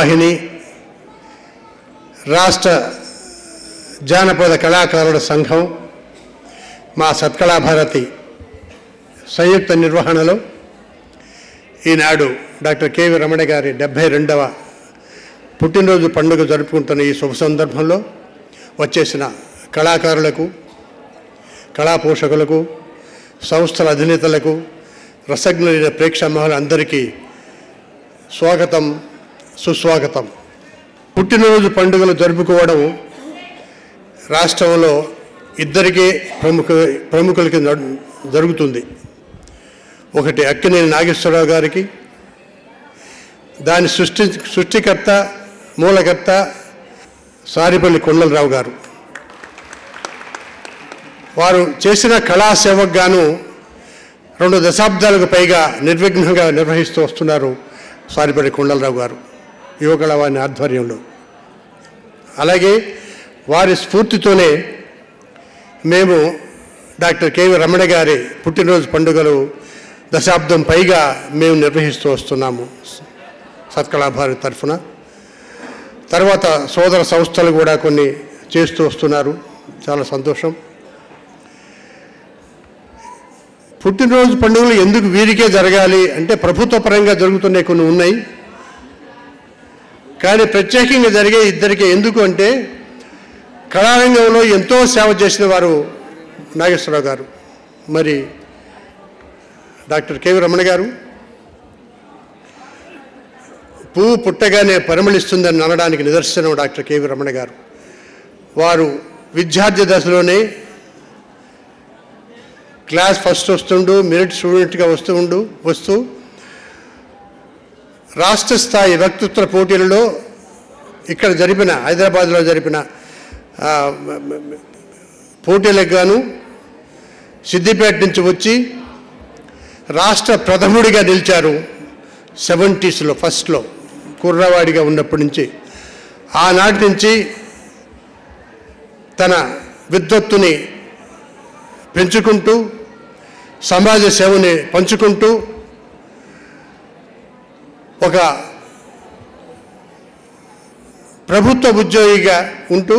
వాహిని రాష్ట్ర జానపద కళాకారుల సంఘం మా సత్కళాభారతి సంయుక్త నిర్వహణలో ఈనాడు డాక్టర్ కెవి రమణ గారి డెబ్భై రెండవ పుట్టినరోజు పండుగ జరుపుకుంటున్న ఈ శుభ సందర్భంలో వచ్చేసిన కళాకారులకు కళా పోషకులకు సంస్థల అధినేతలకు రసజ్ఞులైన ప్రేక్షమహులందరికీ స్వాగతం. సుస్వాగతం. పుట్టినరోజు పండుగలు జరుపుకోవడం రాష్ట్రంలో ఇద్దరికే ప్రముఖ ప్రముఖులకి జరుగుతుంది. ఒకటి అక్కినేని నాగేశ్వరరావు గారికి దాని సృష్టి సృష్టికర్త మూలకర్త సారిపల్లి కొండలరావు గారు. వారు చేసిన కళాసేవకు గాను రెండు దశాబ్దాలకు పైగా నిర్విఘ్నంగా నిర్వహిస్తూ వస్తున్నారు సారిపల్లి కొండలరావు గారు. యువకళవాణి ఆధ్వర్యంలో. అలాగే వారి స్ఫూర్తితోనే మేము డాక్టర్ కెవి రమణ గారి పుట్టినరోజు పండుగలు దశాబ్దం పైగా మేము నిర్వహిస్తూ వస్తున్నాము. సత్కళాభారతి తరఫున. తర్వాత సోదర సంస్థలు కూడా కొన్ని చేస్తూ వస్తున్నారు. చాలా సంతోషం. పుట్టినరోజు పండుగలు ఎందుకు వీరికే జరగాలి అంటే ప్రభుత్వ పరంగా జరుగుతున్నాయి కొన్ని ఉన్నాయి. కానీ ప్రత్యేకంగా జరిగే ఇద్దరికి ఎందుకు అంటే కళారంగంలో ఎంతో సేవ చేసిన వారు నాగేశ్వరరావు గారు. మరి డాక్టర్ కేవి రమణ గారు. పువ్వు పుట్టగానే పరిమళిస్తుందని అనడానికి నిదర్శనం డాక్టర్ కేవి రమణ గారు. వారు విద్యార్థి దశలోనే క్లాస్ ఫస్ట్ వస్తుండు మెరిట్ స్టూడెంట్గా వస్తూ ఉండు వస్తూ రాష్ట్ర స్థాయి వ్యక్తిత్వ పోటీలలో ఇక్కడ జరిపిన హైదరాబాద్లో జరిపిన పోటీలకు గాను సిద్దిపేట నుంచి వచ్చి రాష్ట్ర ప్రథముడిగా నిలిచారు సెవెంటీస్లో ఫస్ట్లో కుర్రవాడిగా ఉన్నప్పటి నుంచి. ఆనాటి నుంచి తన విద్వత్తుని పెంచుకుంటూ సమాజ సేవని పంచుకుంటూ ఒక ప్రభుత్వ ఉద్యోగిగా ఉంటూ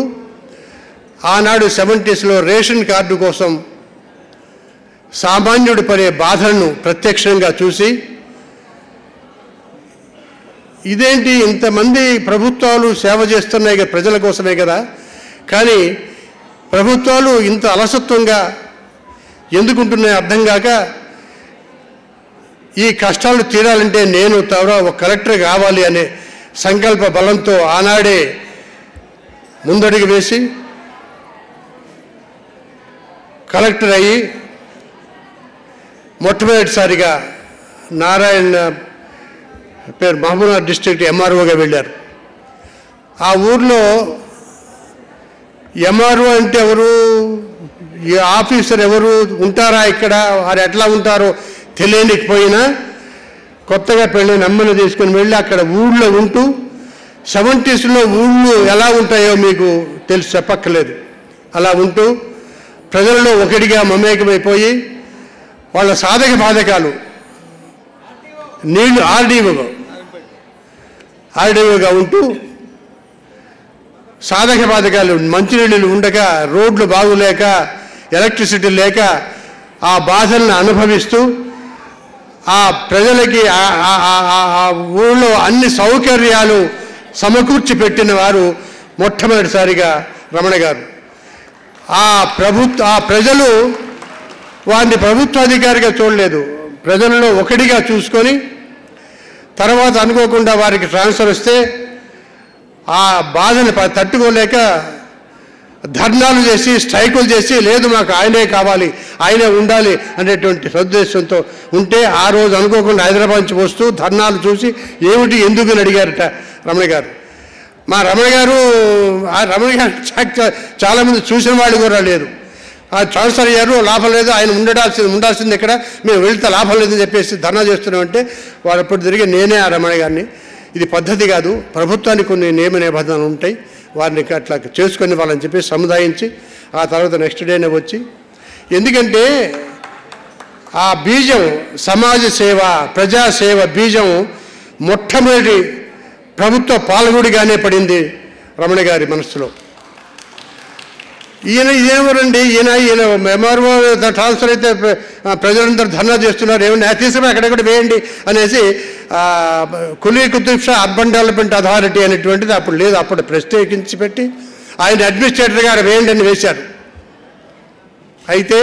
ఆనాడు సెవెంటీస్లో రేషన్ కార్డు కోసం సామాన్యుడు పడే బాధలను ప్రత్యక్షంగా చూసి ఇదేంటి ఇంతమంది ప్రభుత్వాలు సేవ చేస్తున్నాయి కదా ప్రజల కోసమే కదా? కానీ ప్రభుత్వాలు ఇంత అలసత్వంగా ఎందుకుంటున్నాయో అర్థం కాక ఈ కష్టాలు తీరాలంటే నేను తవర ఒక కలెక్టర్ కావాలి అనే సంకల్ప బలంతో ఆనాడే ముందడుగు వేసి కలెక్టర్ అయ్యి మొట్టమొదటిసారిగా నారాయణ పేరు మహబూబ్నగర్ డిస్ట్రిక్ట్ ఎంఆర్ఓగా వెళ్ళారు. ఆ ఊర్లో ఎంఆర్ఓ అంటే ఎవరు? ఈ ఆఫీసర్ ఎవరు? ఉంటారా ఇక్కడ? వారు ఎట్లా ఉంటారో? తెలియనికపోయినా కొత్తగా పెళ్ళైన అమ్మను తీసుకుని వెళ్ళి అక్కడ ఊళ్ళో ఉంటూ సెవెంటీస్లో ఊళ్ళు ఎలా ఉంటాయో మీకు తెలిసి చెప్పక్కర్లేదు. అలా ఉంటూ ప్రజలలో ఒకటిగా మమేకమైపోయి వాళ్ళ సాధక బాధకాలు. నీళ్ళు ఆర్డీఓగా ఆర్డీఓగా ఉంటూ సాధక బాధకాలు మంచినీళ్ళు ఉండక రోడ్లు బాగులేక ఎలక్ట్రిసిటీ లేక ఆ బాధలను అనుభవిస్తూ ఆ ప్రజలకి ఆ- ఊళ్ళో అన్ని సౌకర్యాలు సమకూర్చి పెట్టిన వారు మొట్టమొదటిసారిగా రమణ గారు. ఆ ప్రభుత్వ ఆ ప్రజలు వారిని ప్రభుత్వాధికారిగా చూడలేదు. ప్రజలలో ఒకటిగా చూసుకొని తర్వాత అనుకోకుండా వారికి ట్రాన్స్ఫర్ వస్తే ఆ బాధను తట్టుకోలేక ధర్నాలు చేసి స్ట్రైకులు చేసి లేదు మాకు ఆయనే కావాలి ఆయనే ఉండాలి అనేటువంటి సదుద్దేశంతో ఉంటే ఆ రోజు అనుకోకుండా హైదరాబాద్ నుంచి వస్తూ ధర్నాలు చూసి ఏమిటి ఎందుకు అని అడిగారట రమణ గారు. మా రమణ గారు ఆ రమణ గారు చాలామంది చూసిన వాళ్ళు కూడా లేరు. ఆ ట్రాన్స్ఫర్ అయ్యారు లాభం లేదు ఆయన ఉండడాల్సింది ఉండాల్సింది ఇక్కడ మేము వెళ్తే లాభం లేదని చెప్పేసి ధర్నా చేస్తున్నామంటే వారు అప్పుడు తిరిగి నేనే ఆ రమణ గారిని. ఇది పద్ధతి కాదు ప్రభుత్వానికి కొన్ని నియమ నిబంధనలు ఉంటాయి. వారిని అట్లా చేసుకొని వాళ్ళని చెప్పి సముదాయించి ఆ తర్వాత నెక్స్ట్ డేనే వచ్చి ఎందుకంటే ఆ బీజం సమాజ సేవ ప్రజాసేవ బీజం మొట్టమొదటి ప్రభుత్వ పాల్గొడిగానే పడింది రమణ గారి మనసులో ఈయన ఇదేమరండి ఈయన ఈయన ఎంఆర్ఓ ట్రాన్స్ఫర్ అయితే ప్రజలందరూ ధర్నా చేస్తున్నారు ఏమన్నా తీసుకుని అక్కడెక్కడ వేయండి అనేసి Quli Qutub Shah urban development authority అనేటువంటిది అప్పుడు లేదు. అప్పుడు ప్రత్యేకించి పెట్టి ఆయన అడ్మినిస్ట్రేటర్ గారు వేయండి అని వేశారు. అయితే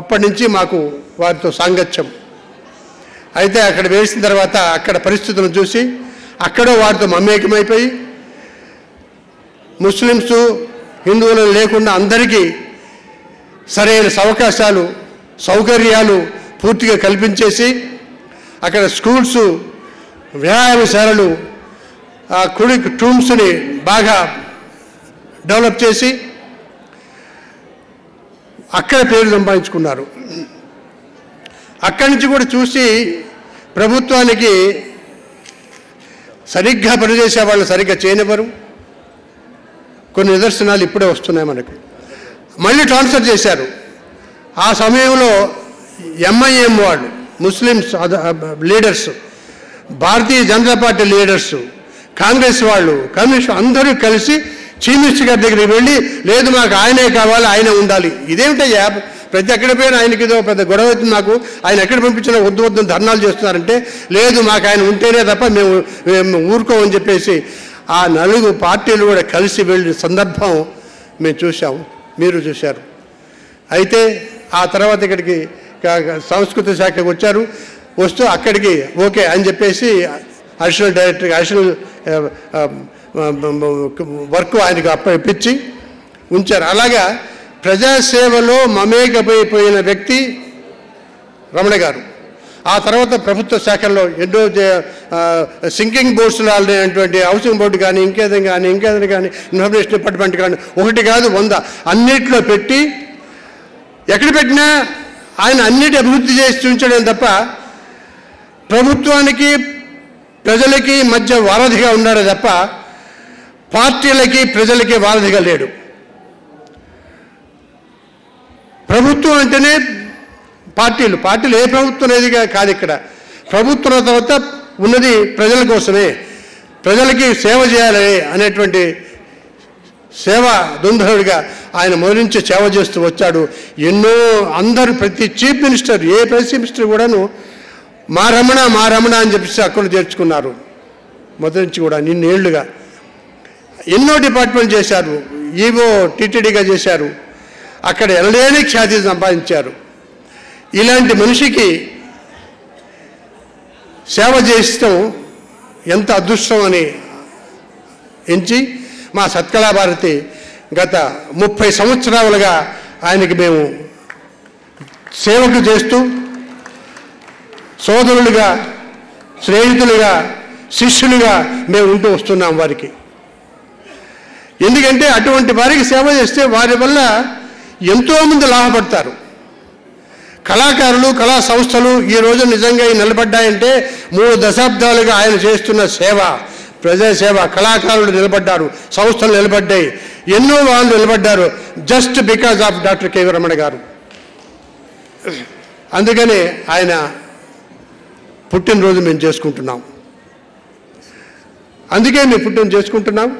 అప్పటి నుంచి మాకు వారితో సాంగత్యం. అయితే అక్కడ వేసిన తర్వాత అక్కడ పరిస్థితులను చూసి అక్కడ వారితో మమేకమైపోయి ముస్లిమ్స్ హిందువులను లేకుండా అందరికీ సరైన అవకాశాలు సౌకర్యాలు పూర్తిగా కల్పించేసి అక్కడ స్కూల్స్ వ్యాయామశాలలు ఆ కుడి టూమ్స్ని బాగా డెవలప్ చేసి అక్కడ పేరు సంపాదించుకున్నారు. అక్కడి నుంచి కూడా చూసి ప్రభుత్వానికి సరిగ్గా పనిచేసే వాళ్ళు సరిగ్గా చేయనివ్వరు. కొన్ని నిదర్శనాలు ఇప్పుడే వస్తున్నాయి మనకు. మళ్ళీ ట్రాన్స్ఫర్ చేశారు. ఆ సమయంలో ఎంఐఎం వాళ్ళు Muslims leaders Bharatiya Janata party leaders Congress వాళ్ళు కమ్యూనిస్ట్ అందరూ కలిసి చీఫ్ మినిస్టర్ గారి దగ్గరికి వెళ్ళి లేదు మాకు ఆయనే కావాలి ఆయనే ఉండాలి. ఇదేమిటయ్యా? ప్రతి ఎక్కడ పోయినా ఆయనకి ఏదో పెద్ద గొడవ అవుతుంది నాకు ఆయన ఎక్కడ పంపించినా వద్దు వద్దు ధర్నాలు చేస్తున్నారంటే లేదు మాకు ఆయన ఉంటేనే తప్ప మేము మేము ఊరుకోమని చెప్పేసి ఆ నలుగు పార్టీలు కూడా కలిసి వెళ్ళిన సందర్భం మేము చూసాము మీరు చూశారు. అయితే ఆ తర్వాత ఇక్కడికి సాంస్కృతిక శాఖకు వచ్చారు. వస్తూ అక్కడికి ఓకే అని చెప్పేసి అడిషనల్ డైరెక్టర్ అడిషనల్ వర్క్ ఆయనకు అప్పగిపించి ఉంచారు. అలాగా ప్రజాసేవలో మమేకమైపోయిన వ్యక్తి రమణ గారు. ఆ తర్వాత ప్రభుత్వ శాఖల్లో ఎన్నో సింకింగ్ బోర్డ్స్లో అనేటువంటి హౌసింగ్ బోర్డు కానీ ఇంకేదైనా కానీ ఇంకేదైనా కానీ ఇన్ఫర్మేషన్ డిపార్ట్మెంట్ కానీ ఒకటి కాదు వంద అన్నిట్లో పెట్టి ఎక్కడ పెట్టినా ఆయన అన్నిటి అభివృద్ధి చేసి చూపించడం తప్ప ప్రభుత్వానికి ప్రజలకి మధ్య వారధిగా ఉన్నాడు తప్ప పార్టీలకి ప్రజలకి వారధిగా లేడు. ప్రభుత్వం అంటేనే పార్టీలు. పార్టీలు ఏ ప్రభుత్వం అనేది కాదు ఇక్కడ. ప్రభుత్వం తర్వాత ఉన్నది ప్రజల కోసమే. ప్రజలకి సేవ చేయాలని అనేటువంటి సేవ దుంధరుడిగా ఆయన మొదటి నుంచి సేవ చేస్తూ వచ్చాడు. ఎన్నో అందరు ప్రతి చీఫ్ మినిస్టర్ ఏ ప్రైమ్ మినిస్టర్ కూడాను మా రమణ మా రమణ అని చెప్పేసి అక్కడ చేర్చుకున్నారు. మొదటి నుంచి కూడా నిన్నేళ్ళుగా. ఎన్నో డిపార్ట్మెంట్ చేశారు. ఈవో టీటీడీగా చేశారు. అక్కడ ఎనలేని ఖ్యాతి సంపాదించారు. ఇలాంటి మనిషికి సేవ చేస్తాం ఎంత అదృష్టం అని ఎంచి మా సత్కళాభారతి గత ముప్పై సంవత్సరాలుగా ఆయనకి మేము సేవకు చేస్తూ సోదరులుగా స్నేహితులుగా శిష్యులుగా మేము ఉంటూ వస్తున్నాం వారికి. ఎందుకంటే అటువంటి వారికి సేవ చేస్తే వారి వల్ల ఎంతోమంది లాభపడతారు. కళాకారులు కళా సంస్థలు ఈ రోజు నిజంగా నిలబడ్డాయంటే మూడు దశాబ్దాలుగా ఆయన చేస్తున్న సేవ ప్రజాసేవ కళాకారులు నిలబడ్డారు సంస్థలు నిలబడ్డాయి. ఎన్నో వాళ్ళు నిలబడ్డారు just because of doctor K V Ramana garu. అందుకనే ఆయన పుట్టినరోజు మేము చేసుకుంటున్నాం. అందుకే మేము పుట్టిన చేసుకుంటున్నాం.